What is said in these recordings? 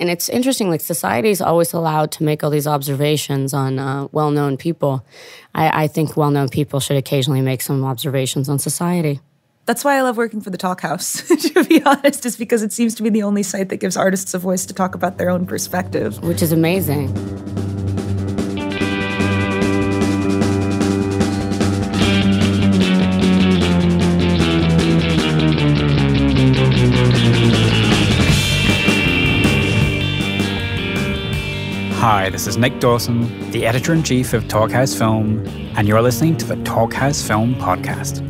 And it's interesting, like society is always allowed to make all these observations on uh, well known people. I, I think well known people should occasionally make some observations on society. That's why I love working for the Talkhouse, to be honest, is because it seems to be the only site that gives artists a voice to talk about their own perspective. Which is amazing. Hi, this is Nick Dawson, the editor in chief of Talkhouse Film, and you're listening to the Talkhouse Film Podcast.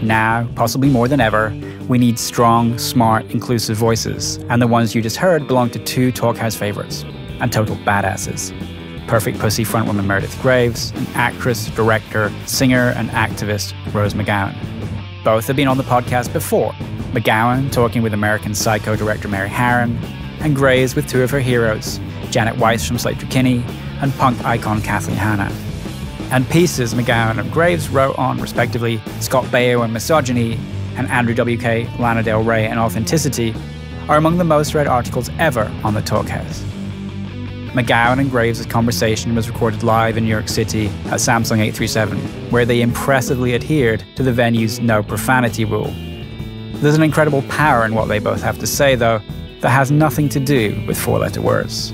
Now, possibly more than ever, we need strong, smart, inclusive voices, and the ones you just heard belong to two Talkhouse favorites and total badasses. Perfect Pussy frontwoman Meredith Graves, and actress, director, singer, and activist Rose McGowan. Both have been on the podcast before. McGowan talking with American Psycho director Mary Harron, and Graves with two of her heroes, Janet Weiss from Sleater-Kinney, and punk icon Kathleen Hanna. And pieces McGowan and Graves wrote on, respectively, Scott Baio and Misogyny, and Andrew W.K., Lana Del Rey, and Authenticity, are among the most read articles ever on the Talkhouse. McGowan and Graves' conversation was recorded live in New York City at Samsung 837, where they impressively adhered to the venue's no profanity rule. There's an incredible power in what they both have to say, though, that has nothing to do with four letter words.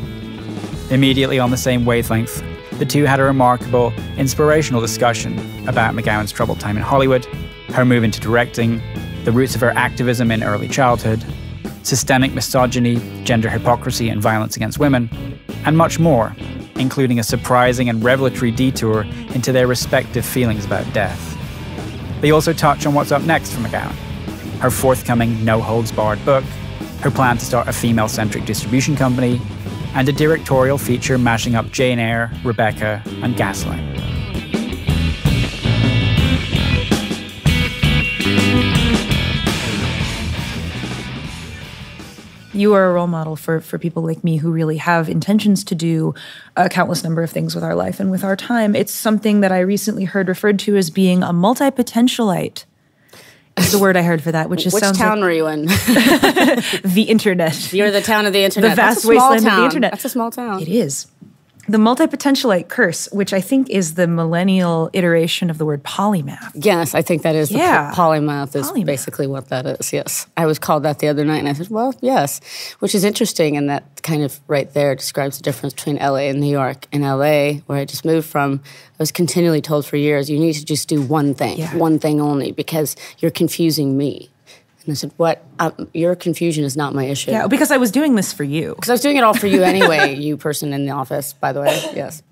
Immediately on the same wavelength, the two had a remarkable, inspirational discussion about McGowan's troubled time in Hollywood, her move into directing, the roots of her activism in early childhood, systemic misogyny, gender hypocrisy, and violence against women, and much more, including a surprising and revelatory detour into their respective feelings about death. They also touch on what's up next for McGowan her forthcoming No Holds Barred book, her plan to start a female centric distribution company, and a directorial feature mashing up Jane Eyre, Rebecca, and Gaslight. You are a role model for, for people like me who really have intentions to do a countless number of things with our life and with our time. It's something that I recently heard referred to as being a multi potentialite is the word I heard for that, which is Which town like, were you in? the internet. You're the town of the internet. The vast wasteland town. of the internet. That's a small town. It is the multi-potentialite curse, which I think is the millennial iteration of the word polymath. Yes, I think that is yeah. the po- polymath is polymath. basically what that is. Yes. I was called that the other night and I said, "Well, yes," which is interesting and that kind of right there describes the difference between LA and New York. In LA, where I just moved from, I was continually told for years, "You need to just do one thing, yeah. one thing only because you're confusing me." And I said, "What? Um, your confusion is not my issue." Yeah, because I was doing this for you. Because I was doing it all for you anyway. you person in the office, by the way. Yes.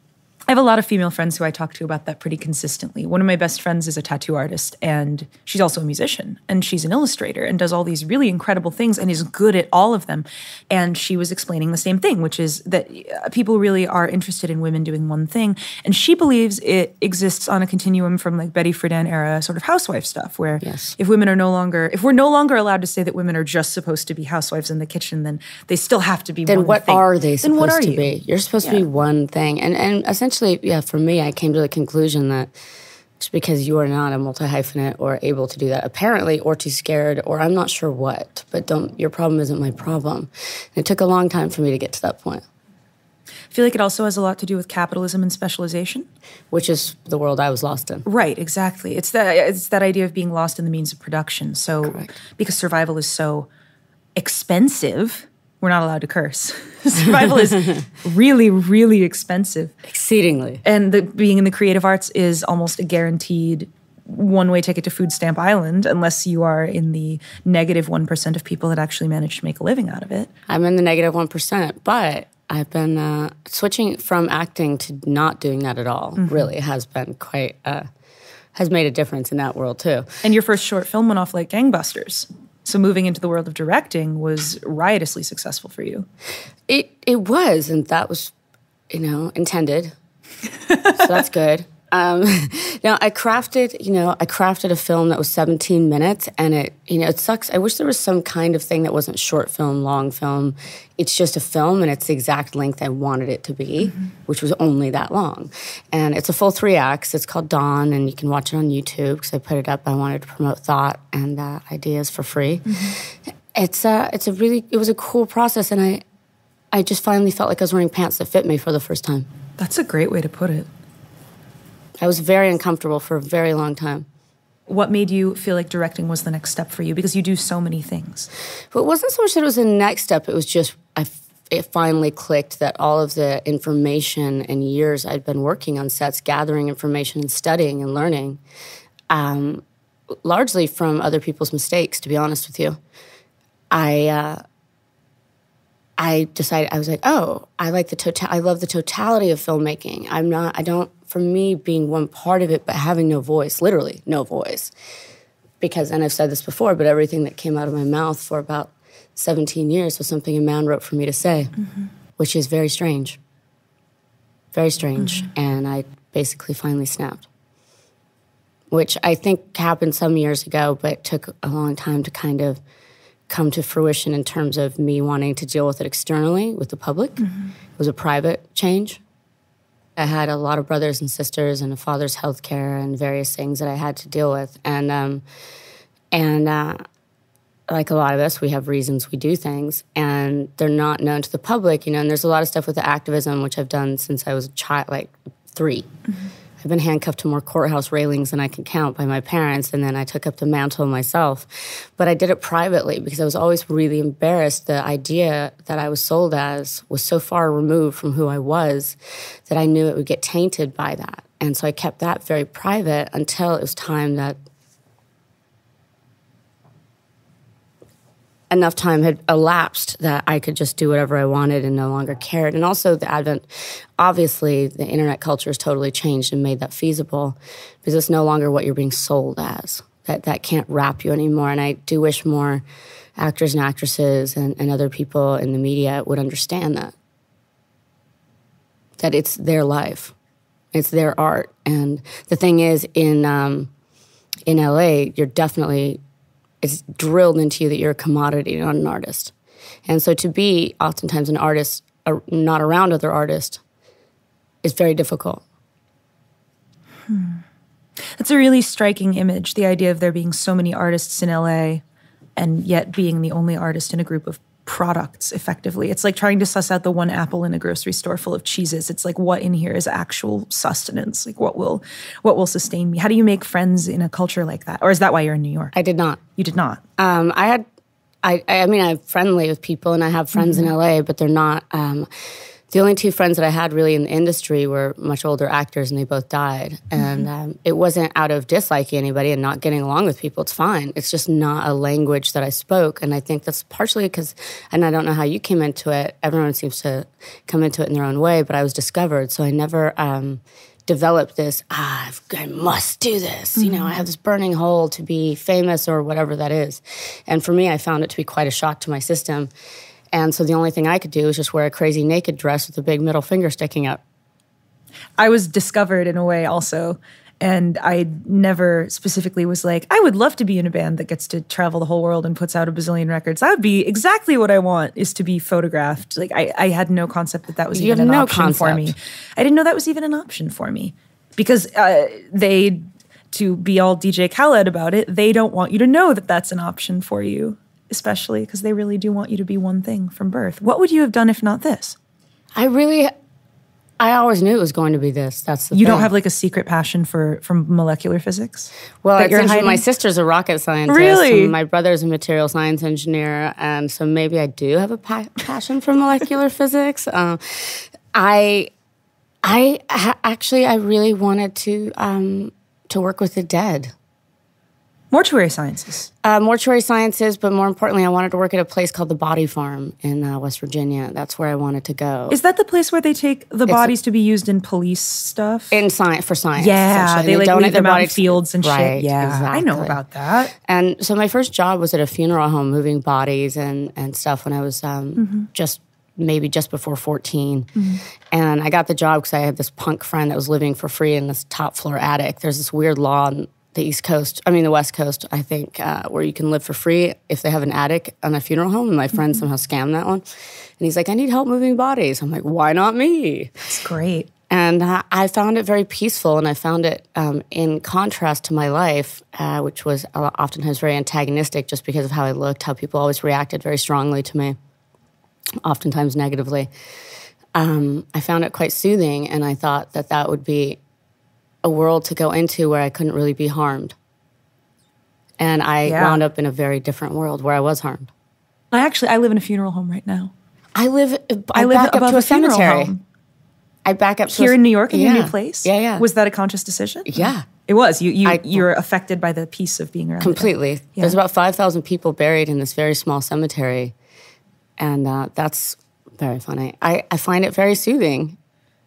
I have a lot of female friends who I talk to about that pretty consistently. One of my best friends is a tattoo artist, and she's also a musician, and she's an illustrator, and does all these really incredible things, and is good at all of them. And she was explaining the same thing, which is that uh, people really are interested in women doing one thing, and she believes it exists on a continuum from like Betty Friedan era sort of housewife stuff, where yes. if women are no longer, if we're no longer allowed to say that women are just supposed to be housewives in the kitchen, then they still have to be. Then what thing. are they supposed then what are to you? be? You're supposed yeah. to be one thing, and and essentially actually, yeah, for me, I came to the conclusion that just because you are not a multi hyphenate or able to do that, apparently, or too scared, or I'm not sure what, but don't, your problem isn't my problem. And it took a long time for me to get to that point. I feel like it also has a lot to do with capitalism and specialization, which is the world I was lost in. Right, exactly. It's that it's that idea of being lost in the means of production. So Correct. because survival is so expensive, we're not allowed to curse. Survival is really, really expensive. Exceedingly. And the, being in the creative arts is almost a guaranteed one way ticket to Food Stamp Island, unless you are in the negative 1 of people that actually manage to make a living out of it. I'm in the negative 1, but I've been uh, switching from acting to not doing that at all, mm-hmm. really has been quite. Uh, has made a difference in that world too. And your first short film went off like gangbusters. So moving into the world of directing was riotously successful for you. It it was, and that was, you know, intended. so that's good. Um, now I crafted, you know, I crafted a film that was 17 minutes, and it, you know, it sucks. I wish there was some kind of thing that wasn't short film, long film. It's just a film, and it's the exact length I wanted it to be, mm-hmm. which was only that long. And it's a full three acts. It's called Dawn, and you can watch it on YouTube because I put it up. I wanted to promote thought and uh, ideas for free. Mm-hmm. It's a, uh, it's a really, it was a cool process, and I, I just finally felt like I was wearing pants that fit me for the first time. That's a great way to put it. I was very uncomfortable for a very long time. What made you feel like directing was the next step for you? Because you do so many things. But it wasn't so much that it was the next step, it was just, I, it finally clicked that all of the information and years I'd been working on sets, gathering information and studying and learning, um, largely from other people's mistakes, to be honest with you. I, uh, I decided I was like, oh, I like the total. I love the totality of filmmaking. I'm not. I don't. For me, being one part of it, but having no voice, literally no voice, because and I've said this before, but everything that came out of my mouth for about 17 years was something a man wrote for me to say, mm-hmm. which is very strange. Very strange, mm-hmm. and I basically finally snapped, which I think happened some years ago, but took a long time to kind of come to fruition in terms of me wanting to deal with it externally with the public. Mm-hmm. It was a private change. I had a lot of brothers and sisters and a father's health care and various things that I had to deal with. And, um, and uh, like a lot of us, we have reasons we do things and they're not known to the public, you know. And there's a lot of stuff with the activism, which I've done since I was a child, like 3 mm-hmm. I've been handcuffed to more courthouse railings than I can count by my parents, and then I took up the mantle myself. But I did it privately because I was always really embarrassed. The idea that I was sold as was so far removed from who I was that I knew it would get tainted by that. And so I kept that very private until it was time that enough time had elapsed that I could just do whatever I wanted and no longer cared. And also the advent, obviously, the internet culture has totally changed and made that feasible because it's no longer what you're being sold as. That that can't wrap you anymore. And I do wish more actors and actresses and, and other people in the media would understand that. That it's their life, it's their art. And the thing is, in um, in LA, you're definitely it's drilled into you that you're a commodity, not an artist. And so to be oftentimes an artist, not around other artists, is very difficult. Hmm. That's a really striking image, the idea of there being so many artists in LA and yet being the only artist in a group of products effectively. It's like trying to suss out the one apple in a grocery store full of cheeses. It's like what in here is actual sustenance? Like what will what will sustain me? How do you make friends in a culture like that? Or is that why you're in New York? I did not. You did not. Um, I had I I mean I'm friendly with people and I have friends mm-hmm. in LA, but they're not um, the only two friends that I had really in the industry were much older actors, and they both died. Mm-hmm. And um, it wasn't out of disliking anybody and not getting along with people. It's fine. It's just not a language that I spoke. And I think that's partially because, and I don't know how you came into it. Everyone seems to come into it in their own way, but I was discovered, so I never. Um, developed this ah i must do this mm-hmm. you know i have this burning hole to be famous or whatever that is and for me i found it to be quite a shock to my system and so the only thing I could do was just wear a crazy naked dress with a big middle finger sticking up. I was discovered in a way also. And I never specifically was like, I would love to be in a band that gets to travel the whole world and puts out a bazillion records. That would be exactly what I want is to be photographed. Like I, I had no concept that that was you even an no option concept. for me. I didn't know that was even an option for me because uh, they, to be all DJ Khaled about it, they don't want you to know that that's an option for you especially because they really do want you to be one thing from birth. What would you have done if not this? I really, I always knew it was going to be this. That's the you thing. don't have like a secret passion for from molecular physics. Well, it's my sister's a rocket scientist. Really, my brother's a material science engineer, and so maybe I do have a pa- passion for molecular physics. Um, I, I ha- actually, I really wanted to um, to work with the dead. Mortuary sciences. Uh, mortuary sciences, but more importantly, I wanted to work at a place called the Body Farm in uh, West Virginia. That's where I wanted to go. Is that the place where they take the it's bodies a, to be used in police stuff? In science for science. Yeah, they, they like donate leave them out in fields and right, shit. Yeah, exactly. I know about that. And so my first job was at a funeral home, moving bodies and and stuff when I was um, mm-hmm. just maybe just before 14. Mm-hmm. And I got the job because I had this punk friend that was living for free in this top floor attic. There's this weird law the East Coast, I mean the West Coast, I think, uh, where you can live for free if they have an attic on a funeral home. And my friend mm-hmm. somehow scammed that one. And he's like, I need help moving bodies. I'm like, why not me? That's great. And uh, I found it very peaceful, and I found it um, in contrast to my life, uh, which was oftentimes very antagonistic just because of how I looked, how people always reacted very strongly to me. oftentimes negatively. Um, I found it quite soothing, and I thought that that would be a world to go into where I couldn't really be harmed. And I Yeah. wound up in a very different world where I was harmed. I actually I live in a funeral home right now. I live. I, I live back up above to a, a funeral cemetery. home. I back up to Here a- in New York, in your Yeah. new place. Yeah, yeah. Was that a conscious decision? Yeah. It was. You you I- you're affected by the peace of being around. completely. Yeah. There's about five thousand people buried in this very small cemetery, and uh, that's very funny. I, I find it very soothing,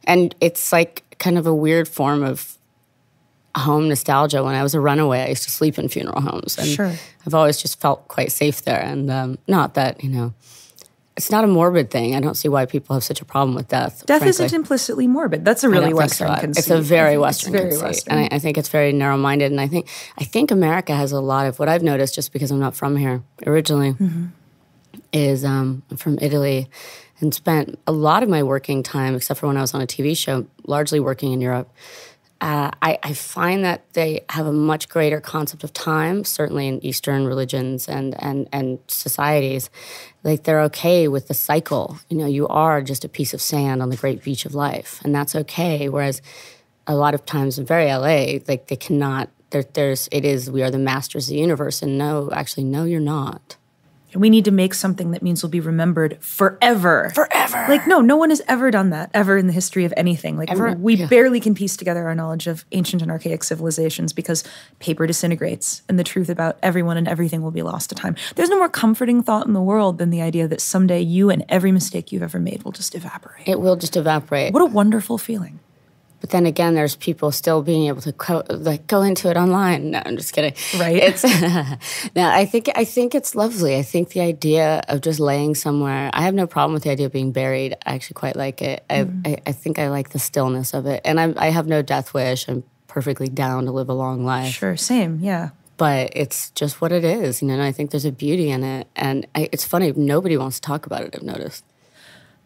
and it's like kind of a weird form of home nostalgia. When I was a runaway, I used to sleep in funeral homes, and Sure. I've always just felt quite safe there. And um, not that you know, it's not a morbid thing. I don't see why people have such a problem with death. Death frankly. isn't implicitly morbid. That's a really Western so. conceit. It's a very Western very conceit, Western. and I, I think it's very narrow-minded. And I think I think America has a lot of what I've noticed, just because I'm not from here originally, Mm-hmm. is um, I'm from Italy, and spent a lot of my working time, except for when I was on a TV show, largely working in Europe. Uh, I, I find that they have a much greater concept of time, certainly in Eastern religions and, and, and societies. Like they're okay with the cycle. You know, you are just a piece of sand on the great beach of life, and that's okay. Whereas a lot of times in very LA, like they cannot. There, there's it is we are the masters of the universe, and no, actually, no, you're not. And we need to make something that means we'll be remembered forever. Forever. Like, no, no one has ever done that, ever in the history of anything. Like, Ever, we yeah. barely can piece together our knowledge of ancient and archaic civilizations because paper disintegrates and the truth about everyone and everything will be lost to time. There's no more comforting thought in the world than the idea that someday you and every mistake you've ever made will just evaporate. It will just evaporate. What a wonderful feeling. But then again, there's people still being able to co- like go into it online. No, I'm just kidding. Right. It's no. I think I think it's lovely. I think the idea of just laying somewhere. I have no problem with the idea of being buried. I actually quite like it. I mm-hmm. I, I think I like the stillness of it, and I'm, I have no death wish. I'm perfectly down to live a long life. Sure, same, yeah. But it's just what it is, you know. And I think there's a beauty in it, and I, it's funny. Nobody wants to talk about it. I've noticed.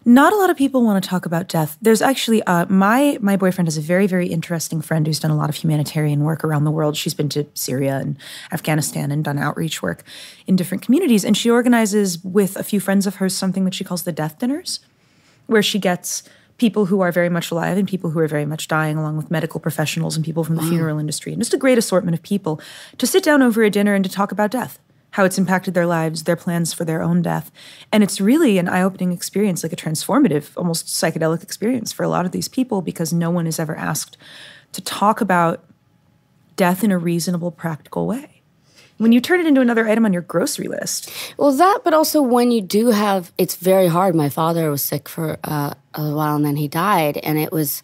Not a lot of people want to talk about death. There's actually uh, my my boyfriend has a very very interesting friend who's done a lot of humanitarian work around the world. She's been to Syria and Afghanistan and done outreach work in different communities. And she organizes with a few friends of hers something that she calls the death dinners, where she gets people who are very much alive and people who are very much dying, along with medical professionals and people from the funeral industry, and just a great assortment of people to sit down over a dinner and to talk about death how it's impacted their lives, their plans for their own death. And it's really an eye opening experience, like a transformative, almost psychedelic experience for a lot of these people because no one is ever asked to talk about death in a reasonable, practical way. When you turn it into another item on your grocery list, Well, that, but also when you do have, it's very hard. My father was sick for uh, a while and then he died. And it was,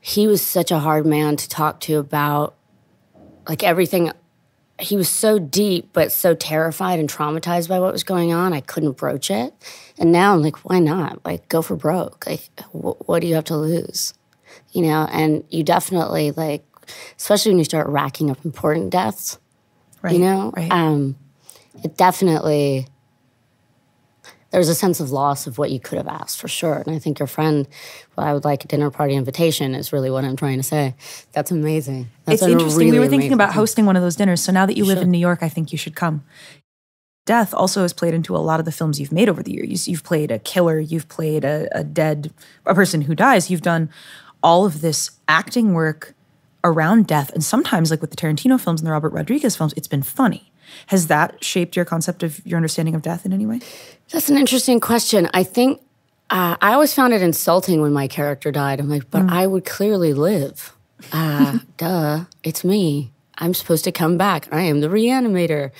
he was such a hard man to talk to about like everything. He was so deep, but so terrified and traumatized by what was going on. I couldn't broach it. And now I'm like, why not? Like, go for broke. Like, wh- what do you have to lose? You know, and you definitely like, especially when you start racking up important deaths right? you know right? um, it definitely there's a sense of loss of what you could have asked for sure and i think your friend well i would like a dinner party invitation is really what i'm trying to say that's amazing that's it's interesting. we were thinking about thing. hosting one of those dinners. So now that you live in New York, I think you should come. Death also has played into a lot of the films you've made over the years. You've played a killer, you've played a, a dead, a person who dies. You've done all of this acting work around death. And sometimes, like with the Tarantino films and the Robert Rodriguez films, it's been funny. Has that shaped your concept of your understanding of death in any way? That's an interesting question. I think uh, I always found it insulting when my character died. I'm like, but Mm. I would clearly live. Uh, duh, it's me. I'm supposed to come back. I am the reanimator.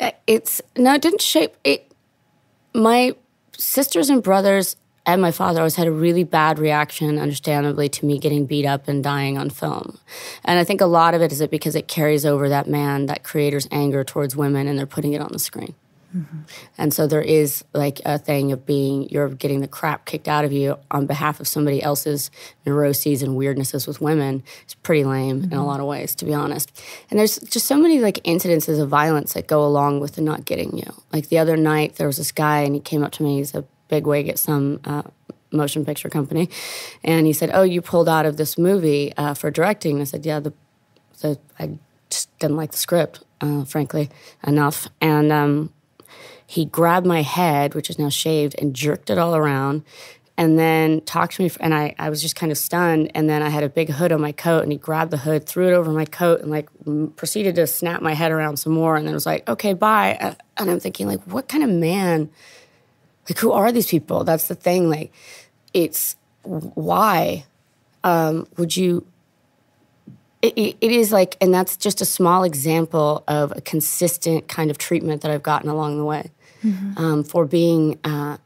Uh, It's no, it didn't shape it. My sisters and brothers and my father always had a really bad reaction, understandably, to me getting beat up and dying on film. And I think a lot of it is it because it carries over that man, that creator's anger towards women, and they're putting it on the screen. Mm-hmm. And so there is like a thing of being, you're getting the crap kicked out of you on behalf of somebody else's neuroses and weirdnesses with women. It's pretty lame in a mm-hmm. lot of ways, to be honest. And there's just so many like incidences of violence that go along with the not getting you. Like the other night, there was this guy and he came up to me. He's a big wig at some uh, motion picture company. And he said, Oh, you pulled out of this movie uh, for directing. And I said, Yeah, the, the, I just didn't like the script, uh, frankly, enough. And, um, he grabbed my head, which is now shaved, and jerked it all around and then talked to me. And I, I was just kind of stunned. And then I had a big hood on my coat, and he grabbed the hood, threw it over my coat, and like proceeded to snap my head around some more. And then was like, okay, bye. Uh, and I'm thinking, like, what kind of man? Like, who are these people? That's the thing. Like, it's why um, would you? It, it is like, and that's just a small example of a consistent kind of treatment that I've gotten along the way mm-hmm. um, for being uh,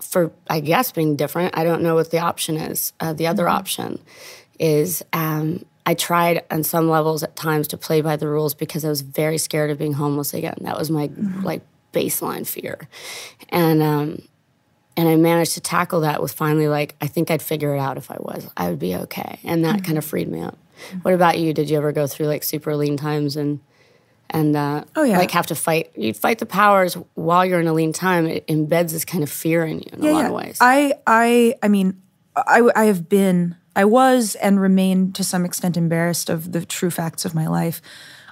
for I guess being different. I don't know what the option is. Uh, the other mm-hmm. option is um, I tried on some levels at times to play by the rules because I was very scared of being homeless again. That was my mm-hmm. like baseline fear, and um, and I managed to tackle that with finally like I think I'd figure it out if I was I would be okay, and that mm-hmm. kind of freed me up. What about you? Did you ever go through like super lean times and and uh, oh yeah, like have to fight. You fight the powers while you're in a lean time. It embeds this kind of fear in you in yeah, a lot yeah. of ways. I I I mean, I I have been, I was, and remain to some extent embarrassed of the true facts of my life.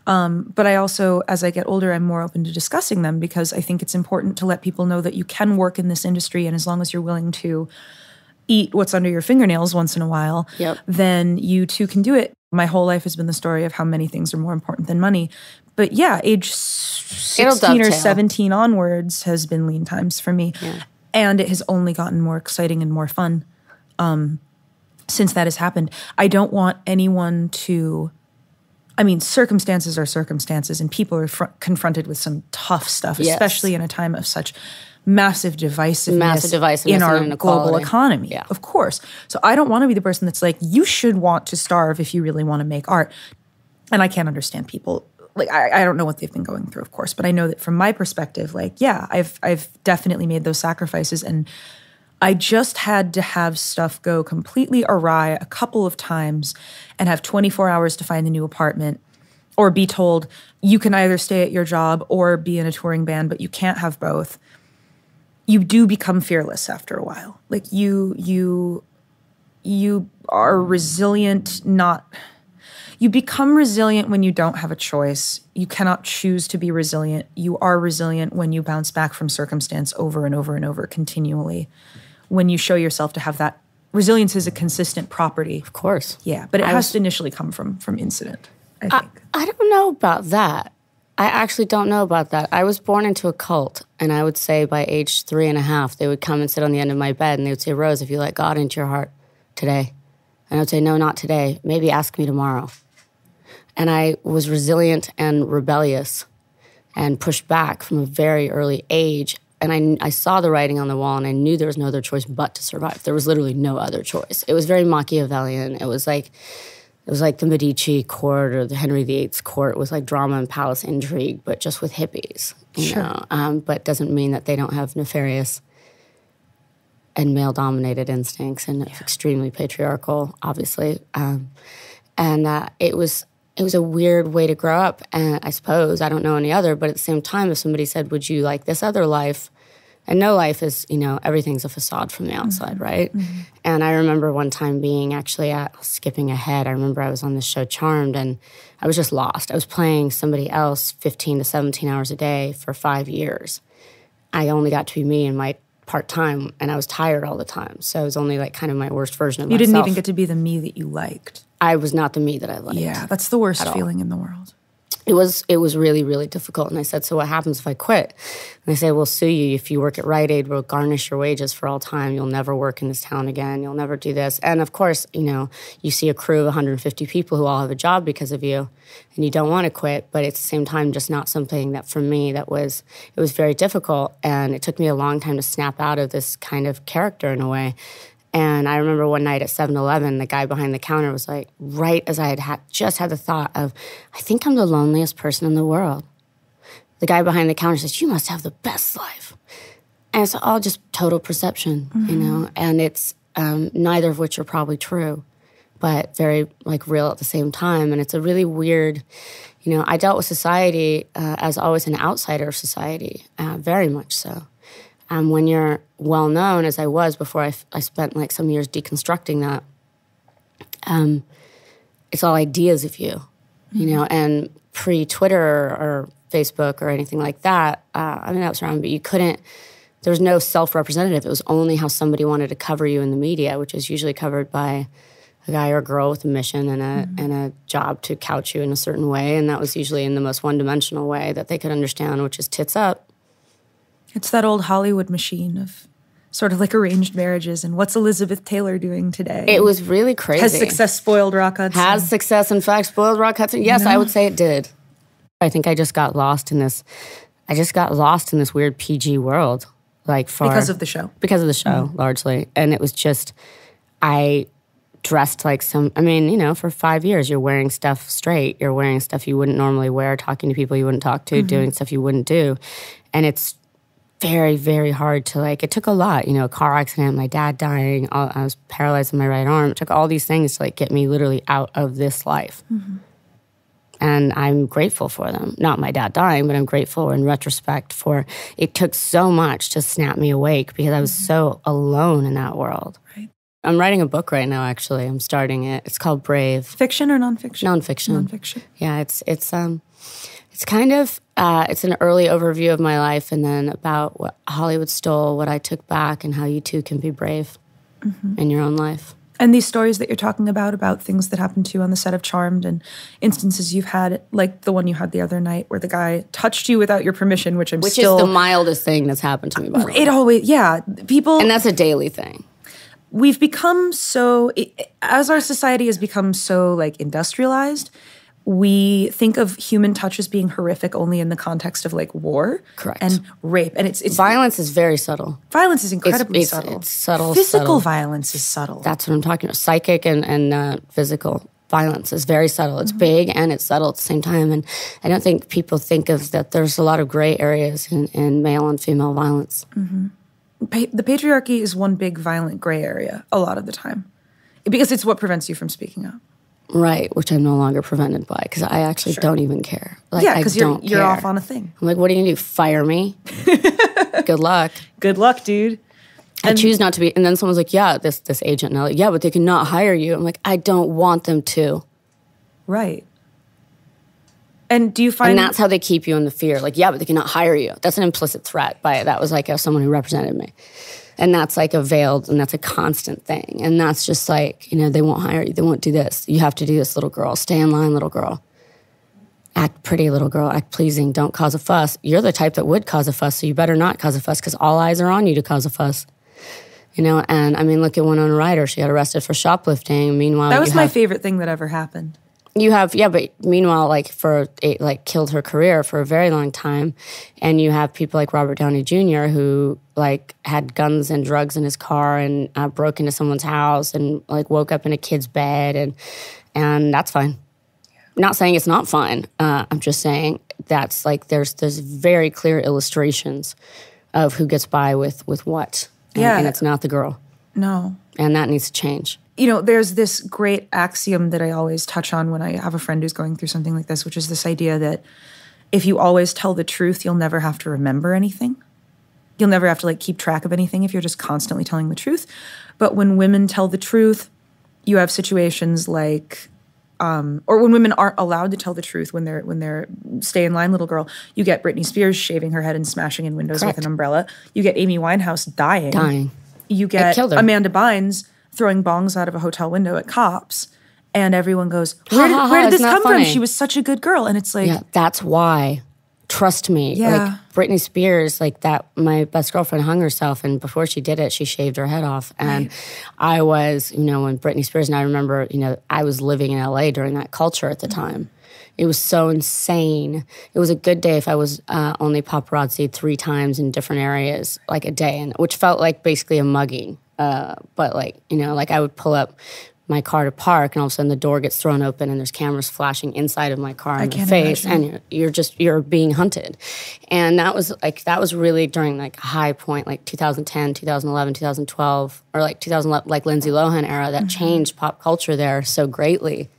Um, but I also, as I get older, I'm more open to discussing them because I think it's important to let people know that you can work in this industry, and as long as you're willing to eat what's under your fingernails once in a while, yep. then you too can do it. My whole life has been the story of how many things are more important than money but yeah, age 16 or 17 onwards has been lean times for me. Yeah. And it has only gotten more exciting and more fun um, since that has happened. I don't want anyone to, I mean, circumstances are circumstances, and people are fr- confronted with some tough stuff, yes. especially in a time of such massive divisiveness, massive divisiveness in our global economy. Yeah. Of course. So I don't want to be the person that's like, you should want to starve if you really want to make art. And I can't understand people like I, I don't know what they've been going through, of course, but I know that from my perspective, like, yeah, I've I've definitely made those sacrifices and I just had to have stuff go completely awry a couple of times and have 24 hours to find a new apartment or be told you can either stay at your job or be in a touring band, but you can't have both. You do become fearless after a while. Like you you you are resilient not you become resilient when you don't have a choice. You cannot choose to be resilient. You are resilient when you bounce back from circumstance over and over and over continually. When you show yourself to have that resilience is a consistent property. Of course. Yeah, but it I has was, to initially come from from incident. I think. I, I don't know about that. I actually don't know about that. I was born into a cult, and I would say by age three and a half, they would come and sit on the end of my bed and they would say, Rose, if you let God into your heart today. And I would say, No, not today. Maybe ask me tomorrow. And I was resilient and rebellious and pushed back from a very early age. And I, I saw the writing on the wall and I knew there was no other choice but to survive. There was literally no other choice. It was very Machiavellian. It was like, it was like the Medici court or the Henry VIII's court. Was like drama and palace intrigue, but just with hippies, you sure. know. Um, but doesn't mean that they don't have nefarious and male-dominated instincts and yeah. extremely patriarchal, obviously. Um, and uh, it was it was a weird way to grow up, and I suppose I don't know any other. But at the same time, if somebody said, "Would you like this other life?" and no life is, you know, everything's a facade from the mm-hmm. outside, mm-hmm. right? Mm-hmm. And I remember one time being actually at skipping ahead. I remember I was on this show Charmed, and I was just lost. I was playing somebody else 15 to 17 hours a day for five years. I only got to be me and my part time, and I was tired all the time. So it was only like kind of my worst version of you myself. You didn't even get to be the me that you liked. I was not the me that I liked. Yeah, that's the worst feeling in the world. It was it was really really difficult, and I said, "So what happens if I quit?" And they say, "We'll sue you if you work at Rite Aid. We'll garnish your wages for all time. You'll never work in this town again. You'll never do this." And of course, you know, you see a crew of 150 people who all have a job because of you, and you don't want to quit, but at the same time, just not something that for me that was it was very difficult, and it took me a long time to snap out of this kind of character in a way. And I remember one night at 7 Eleven, the guy behind the counter was like, right as I had, had just had the thought of, I think I'm the loneliest person in the world. The guy behind the counter says, You must have the best life. And it's all just total perception, mm-hmm. you know, and it's um, neither of which are probably true, but very like real at the same time. And it's a really weird, you know, I dealt with society uh, as always an outsider of society, uh, very much so um, when you're well known, as I was before I, I spent like some years deconstructing that, um, it's all ideas of you, mm-hmm. you know, and pre Twitter or Facebook or anything like that. Uh, I mean, that was around, but you couldn't. There was no self-representative. It was only how somebody wanted to cover you in the media, which is usually covered by a guy or a girl with a mission and a and a job to couch you in a certain way, and that was usually in the most one-dimensional way that they could understand, which is tits up. It's that old Hollywood machine of sort of like arranged marriages and what's Elizabeth Taylor doing today? It was really crazy. Has success spoiled Rock Hudson? Has success, in fact, spoiled Rock Hudson? Yes, I would say it did. I think I just got lost in this. I just got lost in this weird PG world, like for because of the show. because of the show mm-hmm. largely, and it was just I dressed like some. I mean, you know, for five years you're wearing stuff straight. You're wearing stuff you wouldn't normally wear, talking to people you wouldn't talk to, mm-hmm. doing stuff you wouldn't do, and it's very very hard to like. It took a lot, you know, a car accident, my dad dying, all, I was paralyzed in my right arm. It took all these things to like get me literally out of this life and I'm grateful for them. Not my dad dying, but I'm grateful in retrospect for it took so much to snap me awake because I was so alone in that world. Right. I'm writing a book right now. Actually, I'm starting it. It's called Brave Fiction or nonfiction? nonfiction. Nonfiction. Yeah, it's it's um, it's kind of uh, it's an early overview of my life, and then about what Hollywood stole, what I took back, and how you too can be brave in your own life. And these stories that you're talking about, about things that happened to you on the set of Charmed and instances you've had, like the one you had the other night where the guy touched you without your permission, which I'm Which still. is the mildest thing that's happened to me. By the way. it always, yeah. People. and that's a daily thing. we've become so as our society has become so like industrialized we think of human touch as being horrific only in the context of like war Correct. and rape and it's it's Violence is very subtle. violence is incredibly it's- subtle it's subtle, physical subtle. violence is subtle That's what I'm talking about. Psychic and, and uh, physical violence is very subtle. It's big and it's subtle at the same time. And I don't think people think of that there's a lot of gray areas in, in male and female violence. Pa- the patriarchy is one big violent gray area a lot of the time because it's what prevents you from speaking up Right, which I'm no longer prevented by because I actually don't even care. Like, yeah I because you're don't you're care. off on a thing I'm like, what are you gonna do? Fire me? Good luck. good luck dude I choose not to be. And then someone's like, yeah, this this agent. And I'm like, yeah, but they cannot hire you. I'm like, I don't want them to. right and do you find And that's how they keep you in the fear. Like, yeah, but they cannot hire you. That's an implicit threat by that was like someone who represented me. And that's like a veiled and that's a constant thing. And that's just like, you know, they won't hire you. They won't do this. You have to do this, little girl. Stay in line, little girl. Act pretty, little girl. Act pleasing. Don't cause a fuss. You're the type that would cause a fuss, so you better not cause a fuss because all eyes are on you to cause a fuss. You know, and I mean, look at Winona Ryder. She got arrested for shoplifting. Meanwhile, that was my favorite thing that ever happened you have yeah but meanwhile like for it like killed her career for a very long time. And you have people like robert downey jr who like had guns and drugs in his car and uh, broke into someone's house and like woke up in a kid's bed. And and that's fine. Not saying it's not fine. Uh, i'm just saying that's like there's there's very clear illustrations of who gets by with with what. And, Yeah. and it's not the girl. No. And that needs to change you know, there's this great axiom that I always touch on when I have a friend who's going through something like this, which is this idea that if you always tell the truth, you'll never have to remember anything. You'll never have to like keep track of anything if you're just constantly telling the truth. But when women tell the truth, you have situations like um, or when women aren't allowed to tell the truth when they're when they're stay in line little girl you get britney spears shaving her head and smashing in windows Correct. with an umbrella you get amy winehouse dying dying you get. Amanda Bynes throwing bongs out of a hotel window at cops, and everyone goes, "Where did, where did this come funny." from? She was such a good girl." And it's like, Yeah, that's why. Trust me. Yeah. Like Britney Spears, like that, my best girlfriend hung herself, and before she did it, she shaved her head off. And I was, you know, when Britney Spears, and I remember, you know, I was living in LA during that culture at the time. It was so insane. It was a good day if I was uh, only paparazzi three times in different areas, like a day, and which felt like basically a mugging. Uh, but like, you know, like I would pull up my car to park, and all of a sudden the door gets thrown open, and there's cameras flashing inside of my car in the face, imagine. and you're, you're just you're being hunted, and that was like that was really during like a high point, like 2010, 2011, 2012, or like 2011, like Lindsay Lohan era that changed pop culture there so greatly,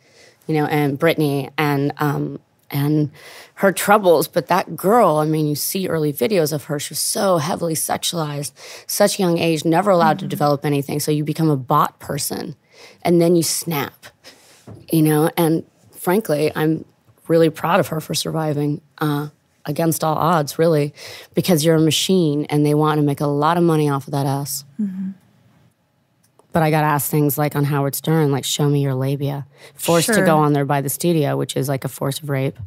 you know, and Britney and um and her troubles. But that girl, I mean, you see early videos of her. She was so heavily sexualized, such young age, never allowed to develop anything. So you become a bot person, and then you snap, you know. And frankly, I'm really proud of her for surviving uh, against all odds, really, because you're a machine and they want to make a lot of money off of that ass. But I got asked things like on Howard Stern, like, show me your labia. Forced to go on there by the studio, which is like a force of rape.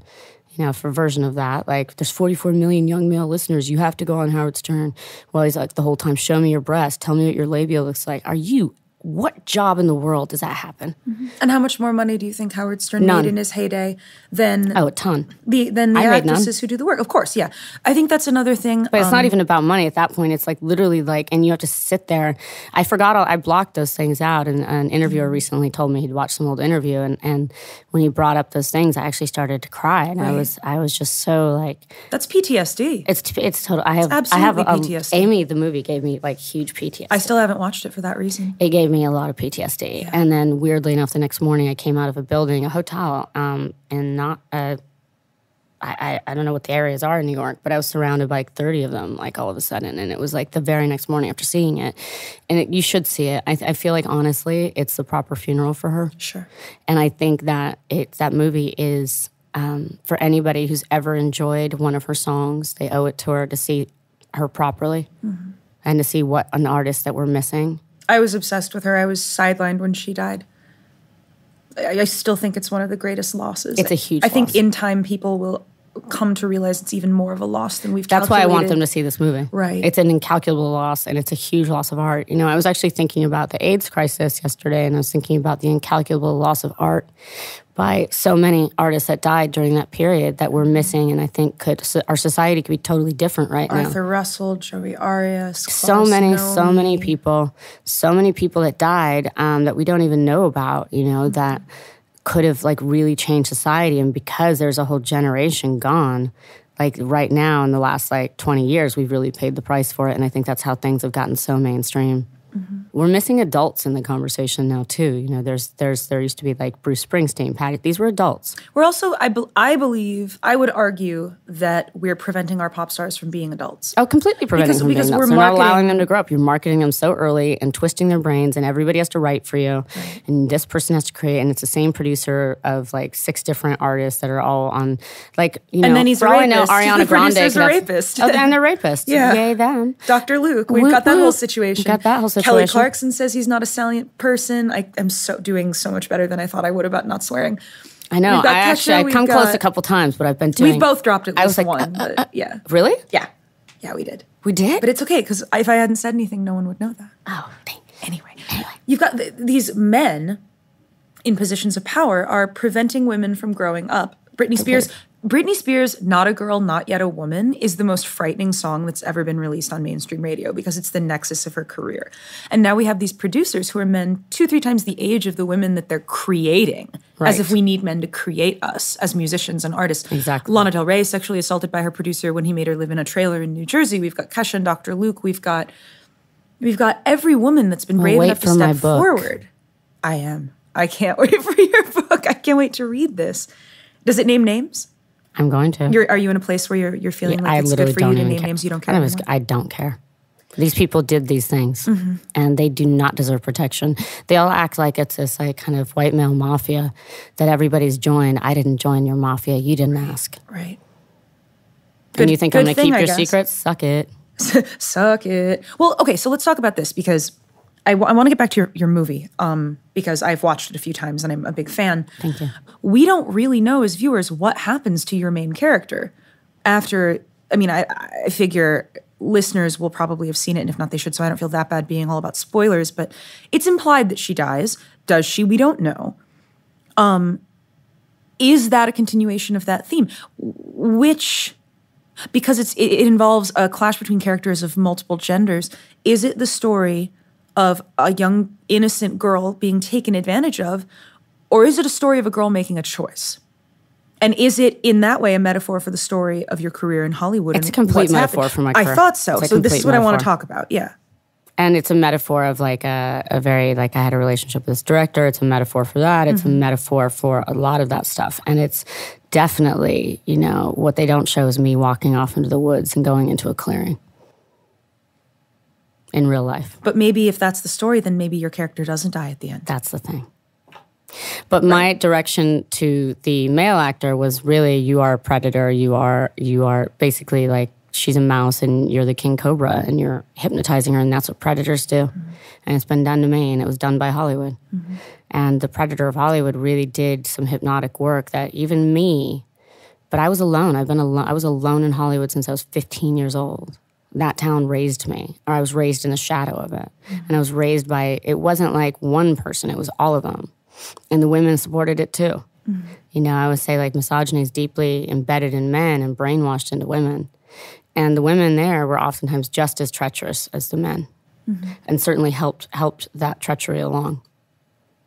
You know, for a version of that, like, there's 44 million young male listeners. You have to go on Howard Stern. Well, he's like, the whole time, show me your breast. Tell me what your labia looks like. Are you, what job in the world does that happen? And how much more money do you think Howard Stern None. made in his heyday than Oh, a ton. the than the I actresses who do the work? Of course, yeah. I think that's another thing. But it's um, not even about money at that point. It's like literally like, and you have to sit there. I forgot, all, I blocked those things out. And an interviewer Mm-hmm. recently told me he'd watched some old interview, and, and when he brought up those things, I actually started to cry, and I was I was just so like, that's PTSD. it's it's total. I have I have absolutely a, PTSD. Amy the movie gave me like huge PTSD. I still haven't watched it for that reason. it gave me a lot of PTSD. And then weirdly enough, the next morning I came out of a building, a hotel, um, and not uh, I, I I don't know what the areas are in New York, but I was surrounded by like 30 of them, like all of a sudden. And it was like the very next morning after seeing it. And it, you should see it. I, I feel like honestly, it's the proper funeral for her. Sure. And I think that it that movie is um, for anybody who's ever enjoyed one of her songs, they owe it to her to see her properly and to see what an artist that we're missing. I was obsessed with her. I was sidelined when she died. I, I still think it's one of the greatest losses. It's a huge I think loss. in time people will come to realize it's even more of a loss than we've. That's why I want them to see this movie. Right. It's an incalculable loss and it's a huge loss of art. You know, I was actually thinking about the AIDS crisis yesterday and I was thinking about the incalculable loss of art by so many artists that died during that period that we're missing and I think could our society could be totally different right now. Arthur Russell, Joey Arias, so many, so many people, so many people that died um, that we don't even know about, you know, that could have like really changed society. And because there's a whole generation gone, like right now in the last like 20 years, we've really paid the price for it. And I think that's how things have gotten so mainstream. We're missing adults in the conversation now too. You know, there's there's there used to be like Bruce Springsteen, Patty. These were adults. We're also, I, be, I believe, I would argue that we're preventing our pop stars from being adults. Oh, completely preventing Because- them because we're not allowing them to grow up. You're marketing them so early and twisting their brains, and everybody has to write for you. And this person has to create, and it's the same producer of like six different artists that are all on, like you know. And then he's for a all I know. Ariana The Grande. could a rapist. Oh, and they're rapists. Yeah. Yay them. Dr. Luke, we've Woot got that whole situation. Got that whole Kelly situation. Clarkson says he's not a salient person. I am so doing so much better than I thought I would about not swearing. I know. Got I actually Kesha, I've we've come close a couple times, but I've been doing. We've both dropped at I was like, one, uh, uh, but yeah, Really? yeah, yeah, we did. We did. But it's okay because if I hadn't said anything, no one would know that. oh, dang. Anyway, you've got th- these men in positions of power are preventing women from growing up. Britney Spears, Britney Spears, Not a Girl, Not Yet a Woman is the most frightening song that's ever been released on mainstream radio because it's the nexus of her career. And now we have these producers who are men two, three times the age of the women that they're creating, as if we need men to create us as musicians and artists. Exactly. Lana Del Rey sexually assaulted by her producer when he made her live in a trailer in New Jersey. We've got Kesha and Dr. Luke. We've got We've got every woman that's been brave wait enough to step forward. I am. I can't wait for your book. I can't wait to read this. Does it name names? I'm going to. You're, are you in a place where you're you're feeling like I it's good for you to name care. names you don't I care? don't. I don't care. These people did these things, Mm-hmm. and they do not deserve protection. They all act like it's this like kind of white male mafia that everybody's joined. I didn't join your mafia. You didn't ask. Right. and you think I'm going to keep I your guess. secrets? Suck it. Suck it. Well, okay, so let's talk about this because I, want to get back to your, your movie um, because I've watched it a few times and I'm a big fan. Thank you. We don't really know as viewers what happens to your main character after. I mean, I, I figure listeners will probably have seen it, and if not, they should. So I don't feel that bad being all about spoilers. But it's implied that she dies. Does she? We don't know. Um, is that a continuation of that theme? Which because it's it, it involves a clash between characters of multiple genders. Is it the story of a young innocent girl being taken advantage of, or is it a story of a girl making a choice? And is it in that way a metaphor for the story of your career in Hollywood? It's a complete metaphor happened? for my career. I thought so. So this is what I want to talk about. Yeah. And it's a metaphor of like a, a very like I had a relationship with this director. It's a metaphor for that. It's Mm-hmm. a metaphor for a lot of that stuff. And it's definitely, you know, what they don't show is me walking off into the woods and going into a clearing in real life. But maybe if that's the story, then maybe your character doesn't die at the end. That's the thing. But my direction to the male actor was really you are a predator. You are you are basically like she's a mouse and you're the king cobra and you're hypnotizing her and that's what predators do. Mm-hmm. And it's been done to me and it was done by Hollywood. Mm-hmm. And the predator of Hollywood really did some hypnotic work that even me but I was alone. I've been alone. I was alone in Hollywood since I was 15 years old. That town raised me, or I was raised in the shadow of it. And I was raised by, it wasn't like one person, it was all of them. And the women supported it too. You know, I would say like misogyny is deeply embedded in men and brainwashed into women. And the women there were oftentimes just as treacherous as the men, and certainly helped helped that treachery along.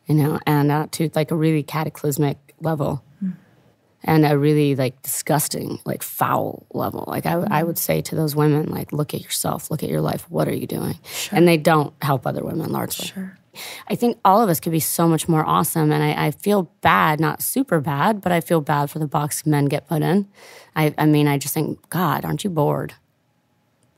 You know, and uh, to like a really cataclysmic level and a really like disgusting, like foul level. Like I, I mm-hmm. would say to those women, like, look at yourself, look at your life. What are you doing? And they don't help other women largely. Sure. I think all of us could be so much more awesome, and I, I feel bad, not super bad, but I feel bad for the box men get put in. I, I mean, I just think, God, aren't you bored?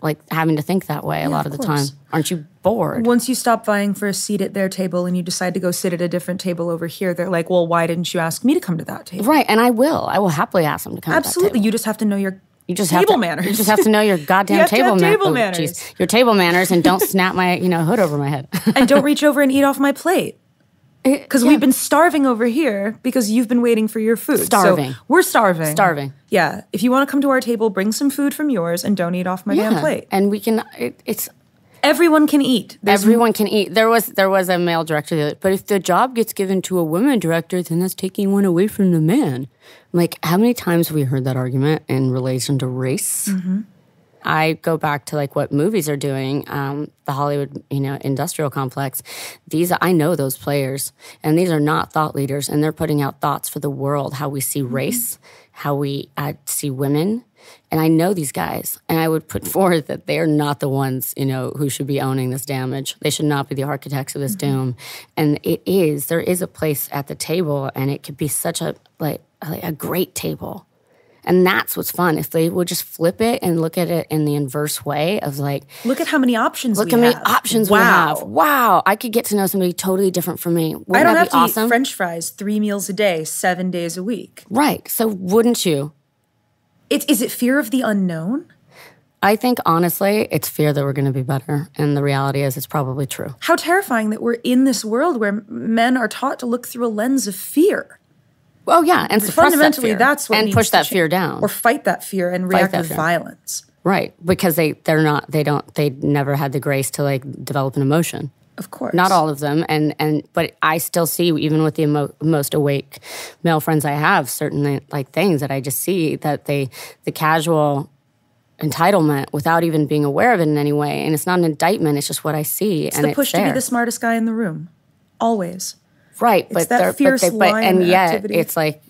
Like having to think that way a lot of, of the time. Aren't you bored? Once you stop vying for a seat at their table and you decide to go sit at a different table over here, they're like, well, why didn't you ask me to come to that table? right, and I will. I will happily ask them to come. to that Absolutely. table. You just have to know your You just table have to, manners. You just have to know your goddamn to table, man- table oh, manners. Your table manners, and don't snap my you know hood over my head. and don't reach over and eat off my plate. Because Yeah. we've been starving over here because you've been waiting for your food. So Starving. we're starving. Starving. Yeah. If you want to come to our table, bring some food from yours and don't eat off my damn plate. and we can. It, it's Everyone can eat. There's everyone can eat. There was there was a male director, but if the job gets given to a woman director, then that's taking one away from the man. Like, how many times have we heard that argument in relation to race? Mm-hmm. I go back to like what movies are doing, um, the Hollywood, you know, industrial complex. These I know those players, and these are not thought leaders, and they're putting out thoughts for the world, how we see race, how we uh, see women, and I know these guys, and I would put forward that they're not the ones, you know, who should be owning this damage. They should not be the architects of this doom, and it is. There is a place at the table, and it could be such a like like a great table. And that's what's fun. If they would just flip it and look at it in the inverse way of like, look at how many options look we how many have. options wow. we have. Wow, I could get to know somebody totally different from me. Wouldn't I don't have to awesome? eat French fries three meals a day, seven days a week. right. So wouldn't you? It, is it fear of the unknown? I think honestly, it's fear that we're going to be better, and the reality is, it's probably true. How terrifying that we're in this world where men are taught to look through a lens of fear. Oh yeah, and that Fundamentally, fear. that's what and push that fear down, or fight that fear and react with fear. violence. right? Because they they're not they don't they never had the grace to like develop an emotion. Of course, Not all of them, and and but I still see even with the emo- most awake male friends I have, certain like things that I just see that they the casual entitlement without even being aware of it in any way, and it's not an indictment. It's just what I see, It's and the push to be the smartest guy in the room, always. Right, but that they're- fierce but, they, but line and yet activity. it's like.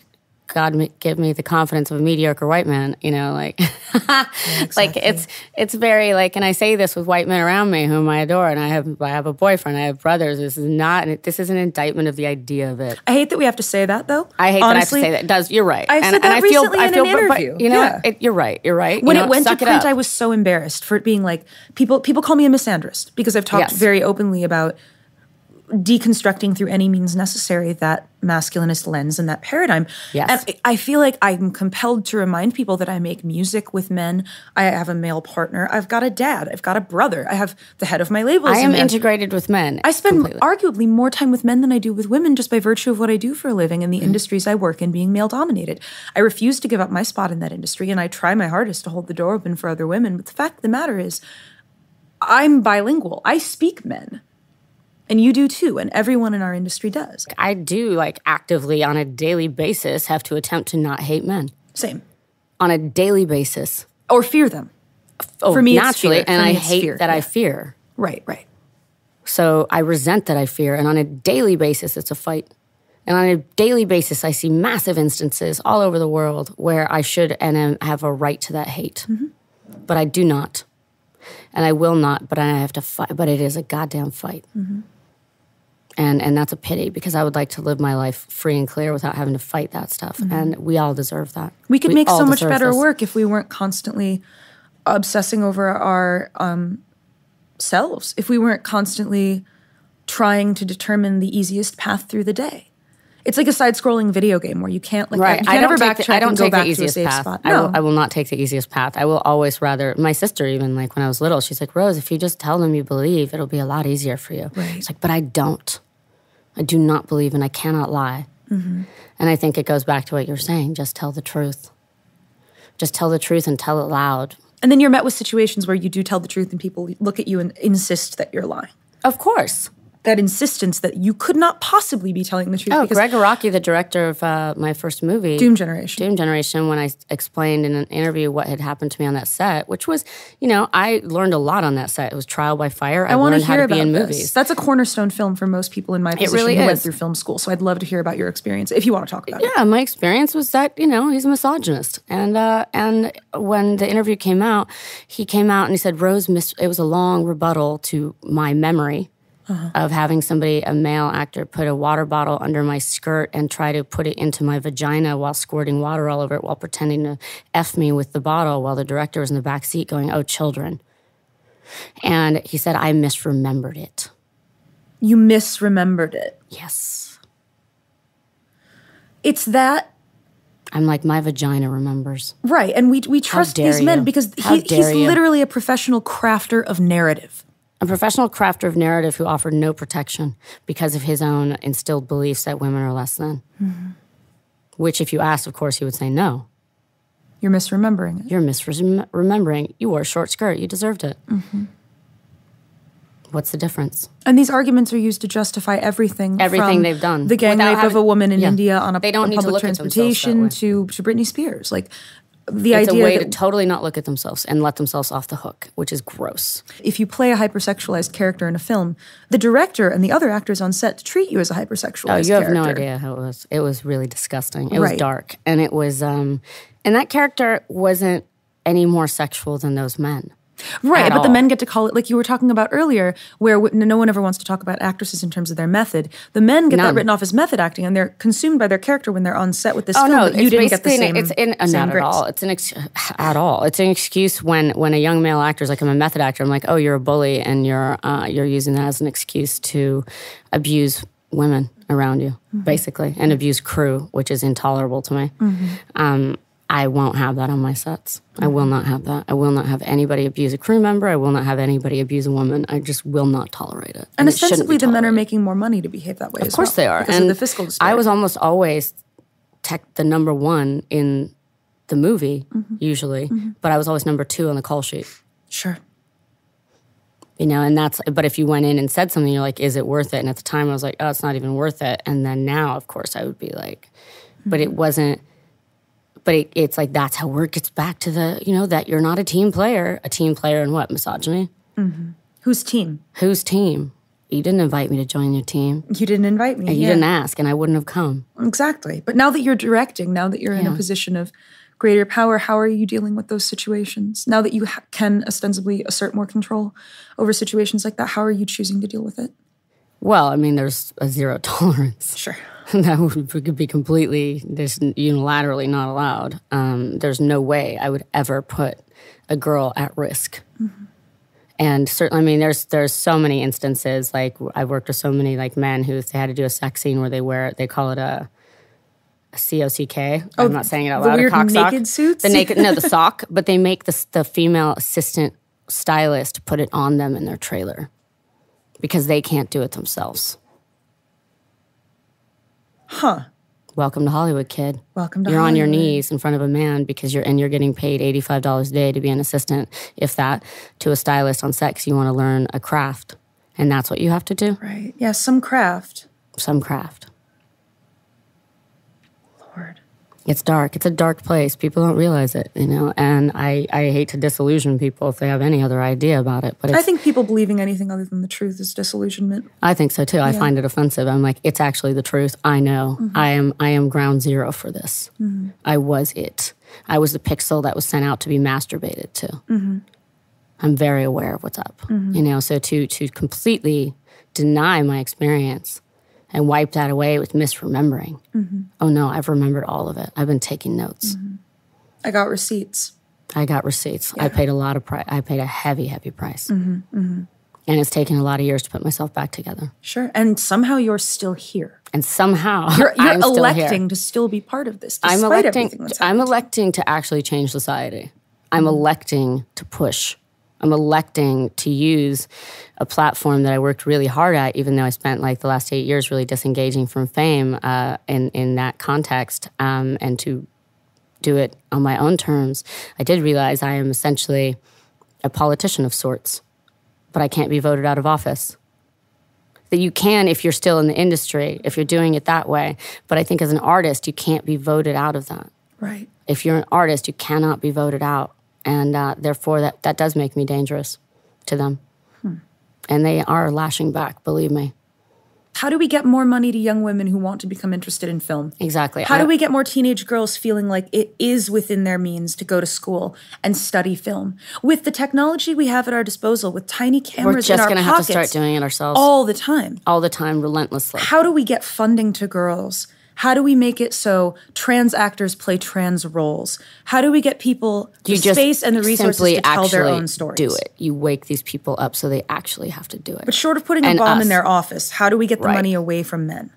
God, give me the confidence of a mediocre white man. You know, like, like it's it's very like, and I say this with white men around me whom I adore, and I have I have a boyfriend, I have brothers. This is not this is an indictment of the idea of it. I hate that we have to say that, though. I hate Honestly, that I have to say that. It does you're right? I and, said and that I feel recently I in an but- but interview. you know, Yeah. It, you're right. You're right. When you know, it went to print. I was so embarrassed for it being like people. People call me a misandrist because I've talked Yes. very openly about deconstructing through any means necessary that masculinist lens and that paradigm. Yes. And I feel like I'm compelled to remind people that I make music with men. I have a male partner. I've got a dad. I've got a brother. I have the head of my label. I am integrated with men. I spend completely. arguably more time with men than I do with women just by virtue of what I do for a living and the Mm-hmm. industries I work in being male dominated. I refuse to give up my spot in that industry and I try my hardest to hold the door open for other women. But the fact of the matter is, I'm bilingual. I speak men. And you do too, and everyone in our industry does. I do like actively on a daily basis have to attempt to not hate men Same. on a daily basis. Or fear them. Oh, For me, naturally, fear. and For I hate fear, that I fear. Right, right. So I resent that I fear, and on a daily basis, it's a fight. And on a daily basis, I see massive instances all over the world where I should and am- have a right to that hate, Mm-hmm. but I do not, and I will not. But I have to fight. But it is a goddamn fight, Mm-hmm. And and that's a pity because I would like to live my life free and clear without having to fight that stuff. And we all deserve that. Mm-hmm. We could make so much better this. work if we weren't constantly obsessing over our um, selves, if we weren't constantly trying to determine the easiest path through the day. It's like a side-scrolling video game where you can't like Right. can't I don't backtrack the, I don't take back the easiest path. spot. I, No. will, I will not take the easiest path. I will always rather. My sister, even like when I was little, she's like, Rose, if you just tell them you believe, it'll be a lot easier for you. Right. It's like, but I don't. I do not believe, and I cannot lie. Mm-hmm. And I think it goes back to what you're saying. Just tell the truth. Just tell the truth and tell it loud. and then you're met with situations where you do tell the truth and people look at you and insist that you're lying. Of course. That insistence that you could not possibly be telling the truth Oh, because Gregg Araki, the director of uh, my first movie, Doom Generation. Doom Generation, when I explained in an interview what had happened to me on that set, which was, you know, I learned a lot on that set. It was trial by fire. I, I want to hear about in this. movies. That's a cornerstone film for most people in my position really who went through film school. So I'd love to hear about your experience if you want to talk about it. yeah, my experience was that you know he's a misogynist, and uh, and when the interview came out, he came out and he said Rose missed. It was a long rebuttal to my memory Uh-huh. of having somebody, a male actor, put a water bottle under my skirt and try to put it into my vagina while squirting water all over it while pretending to f me with the bottle while the director was in the back seat going, "Oh, children." And he said I misremembered it. You misremembered it. Yes. It's that I'm like my vagina remembers. right, and we we trust these men you. because he, he's you. literally a professional crafter of narrative. A professional crafter of narrative who offered no protection because of his own instilled beliefs that women are less than. Mm-hmm. Which, if you asked, of course, he would say, No, You're misremembering it. you're misremembering. You wore a short skirt. You deserved it. Mm-hmm. What's the difference? And these arguments are used to justify everything. Everything they've done. The gang Without rape of a woman in yeah. India on a, They don't a public look at themselves that transportation to to Britney Spears. Like the It's a way that to totally not look at themselves and let themselves off the hook, which is gross. if you play a hypersexualized character in a film, the director and the other actors on set treat you as a hypersexualized Oh, you have no idea how it was. It was really disgusting. It was dark, and it was, um, and that character wasn't any more sexual than those men. Right, but the men get to call it like you were talking about earlier, where no one ever wants to talk about actresses in terms of their method. The men get that written off as method acting, and they're consumed by their character when they're on set with this Oh film. no, you didn't get the same. it's in, uh, same not at all. It's an ex- at all. It's an excuse when when a young male actor is like I'm a method actor. I'm like, oh, you're a bully, and you're uh, you're using that as an excuse to abuse women around you, Mm-hmm. basically, and abuse crew, which is intolerable to me. Mm-hmm. Um, I won't have that on my sets. I will not have that. I will not have anybody abuse a crew member. I will not have anybody abuse a woman. I just will not tolerate it. And it shouldn't ostensibly, be the men are making more money to behave that way. Of course they are. and the fiscal I was almost always tech the number one in the movie, Mm-hmm. usually, but I was always number two on the call sheet. sure. You know, and that's but if you went in and said something, you're like, is it worth it? And at the time I was like, oh, it's not even worth it. And then now, of course, I would be like, but Mm-hmm. it wasn't but it, it's like that's how work gets back to the, you know, that you're not a team player. A team player in what? Misogyny? Mm-hmm. Whose team? Whose team? You didn't invite me to join your team. You didn't invite me. You yeah. didn't ask, and I wouldn't have come. Exactly. But now that you're directing, now that you're in a position of greater power, how are you dealing with those situations? Now that you ha- can ostensibly assert more control over situations like that, how are you choosing to deal with it? Well, I mean, there's a zero tolerance. Sure. that would could be completely just unilaterally not allowed. Um, there's no way I would ever put a girl at risk. And certainly, I mean, there's there's so many instances. Like I've worked with so many like men who they had to do a sex scene where they wear it, they call it a. a C-O-C-K. I'm not saying it out the loud. weird a cock sock. naked suits? The naked, no, the sock. But they make the the female assistant stylist put it on them in their trailer because they can't do it themselves. Huh. Welcome to Hollywood, kid. Welcome to You're on your knees in front of a man because you're and you're getting paid eighty five dollars a day to be an assistant, if that, to a stylist on set 'cause you want to learn a craft, and that's what you have to do. Right. Yeah, some craft. Some craft. It's dark. It's a dark place. People don't realize it, you know. And I, I hate to disillusion people if they have any other idea about it, but it's, I think people believing anything other than the truth is disillusionment. I think so too. I find it offensive. I'm like, it's actually the truth. I know. Mm-hmm. I am. I am ground zero for this. Mm-hmm. I was it. I was the pixel that was sent out to be masturbated to. Mm-hmm. I'm very aware of what's up. You know, so to to completely deny my experience and wipe that away with misremembering. Mm-hmm. Oh no, I've remembered all of it. I've been taking notes. Mm-hmm. I got receipts. I got receipts. I paid a lot of price. I paid a heavy, heavy price. Mm-hmm. And it's taken a lot of years to put myself back together. Sure. And somehow you're still here. and somehow You're, you're electing to still be part of this, I'm electing. I'm electing to actually change society. I'm Mm-hmm. electing to push. I'm electing to use a platform that I worked really hard at, even though I spent like the last eight years really disengaging from fame uh, in in that context, um, and to do it on my own terms. I did realize I am essentially a politician of sorts, but I can't be voted out of office that you can if you're still in the industry, if you're doing it that way. But I think as an artist, you can't be voted out of that. right. If you're an artist, you cannot be voted out. And uh, therefore, that, that does make me dangerous to them. And they are lashing back, believe me. How do we get more money to young women who want to become interested in film? Exactly. How I- do we get more teenage girls feeling like it is within their means to go to school and study film? With the technology we have at our disposal, with tiny cameras We're just going to have to start doing it ourselves all the time. all the time, relentlessly. How do we get funding to girls? How do we make it so trans actors play trans roles? How do we get people the you space and the resources to tell actually their own stories? do it. You wake these people up so they actually have to do it. But short of putting a bomb us. in their office, how do we get the Right. money away from men?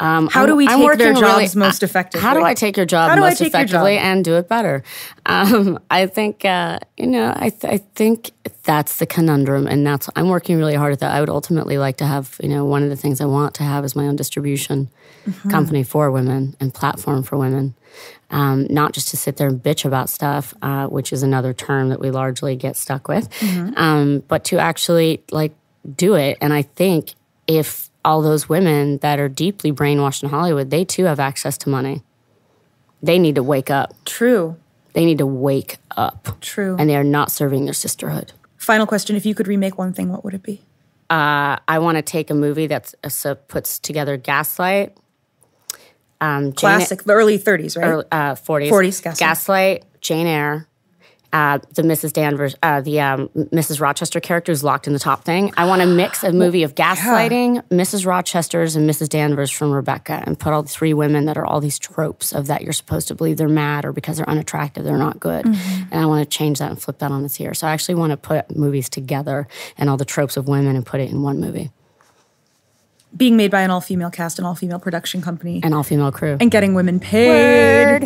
Um, How do we I'm take working their really- jobs most effectively? How do I take your job How do I most effectively job? and do it better? Um, I think uh, you know. I, th- I think that's the conundrum, and that's I'm working really hard at that. I would ultimately like to have you know one of the things I want to have is my own distribution Mm-hmm. company for women and platform for women. Um, not just to sit there and bitch about stuff, uh, which is another term that we largely get stuck with, Mm-hmm. um, but to actually like do it. And I think if all those women that are deeply brainwashed in Hollywood, they too have access to money. They need to wake up. True. They need to wake up. True. And they are not serving their sisterhood. Final question: If you could remake one thing, what would it be? Uh, I want to take a movie that uh, puts together Gaslight. Um, Jane- Classic, the early 30s, right? early, uh, 40s. 40s, Gaslight. Gaslight, Jane Eyre, uh, the Mrs. Danvers, uh, the um, Mrs. Rochester character who's locked in the top thing. I want to mix a movie of gaslighting, Mrs. Rochester's, and Mrs. Danvers from Rebecca, and put all the three women that are all these tropes of that you're supposed to believe they're mad or because they're unattractive, they're not good. Mm-hmm. And I want to change that and flip that on its ear. So I actually want to put movies together and all the tropes of women and put it in one movie, Being made by an all female cast, an all female production company, an all female crew. and getting women paid.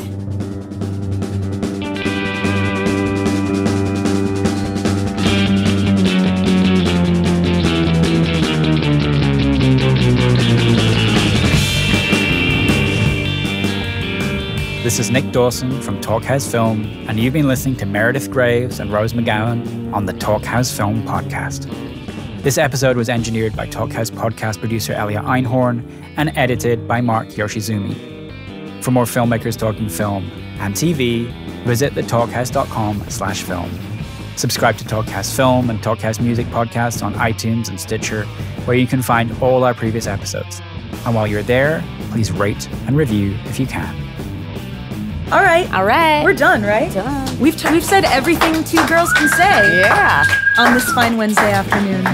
This is Nick Dawson from Talkhouse Film, and you've been listening to Meredith Graves and Rose McGowan on the Talkhouse Film podcast. This episode was engineered by Talkhouse podcast producer Elia Einhorn and edited by Mark Yoshizumi. For more filmmakers talking film and TV, visit thetalkhouse.com slash film. Subscribe to Talkhouse Film and Talkhouse Music podcasts on iTunes and Stitcher, where you can find all our previous episodes. And while you're there, please rate and review if you can. All right. all right. We're done, right? Done. We've, t- we've said everything two girls can say yeah. on this fine Wednesday afternoon.